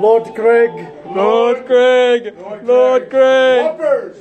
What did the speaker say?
Lord Craig, Lord Craig, Lord Greg. Whoppers.